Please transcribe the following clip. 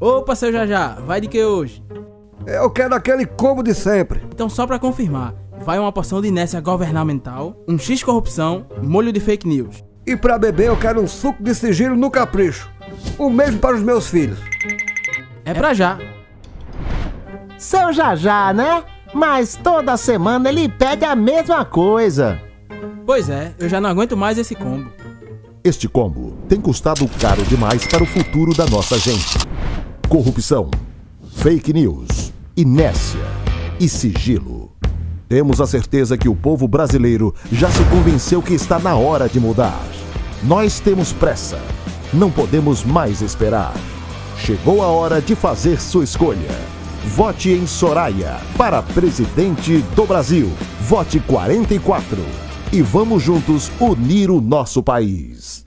Opa, seu Jajá, vai de que hoje? Eu quero aquele combo de sempre. Então, só pra confirmar, vai uma porção de inércia governamental, um X corrupção, molho de fake news. E pra beber eu quero um suco de sigilo no capricho. O mesmo para os meus filhos. É pra já. Seu Jajá, né? Mas toda semana ele pede a mesma coisa. Pois é, eu já não aguento mais esse combo. Este combo tem custado caro demais para o futuro da nossa gente. Corrupção, fake news, inércia e sigilo. Temos a certeza que o povo brasileiro já se convenceu que está na hora de mudar. Nós temos pressa. Não podemos mais esperar. Chegou a hora de fazer sua escolha. Vote em Soraya para presidente do Brasil. Vote 44. E vamos juntos unir o nosso país.